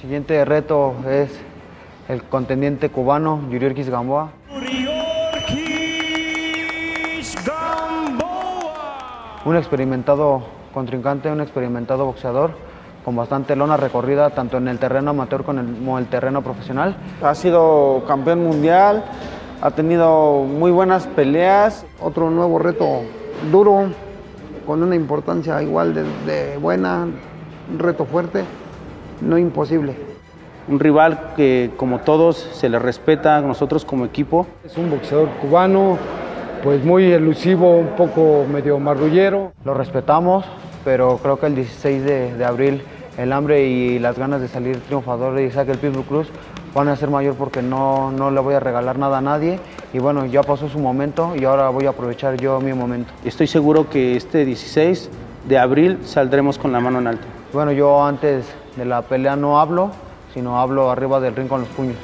siguiente reto es el contendiente cubano Yuriorkis Gamboa. Un experimentado contrincante, un experimentado boxeador con bastante lona recorrida tanto en el terreno amateur como en el terreno profesional. Ha sido campeón mundial, ha tenido muy buenas peleas. Otro nuevo reto duro, con una importancia igual de, de buena, un reto fuerte, no imposible. Un rival que como todos se le respeta a nosotros como equipo. Es un boxeador cubano, pues muy elusivo, un poco medio marrullero. Lo respetamos, pero creo que el 16 de, de abril el hambre y las ganas de salir triunfador de Isaac el Pitbull Cruz van a ser mayor porque no, no le voy a regalar nada a nadie y bueno, ya pasó su momento y ahora voy a aprovechar yo mi momento. Estoy seguro que este 16 de abril saldremos con la mano en alto. Bueno, yo antes de la pelea no hablo, sino hablo arriba del ring con los puños.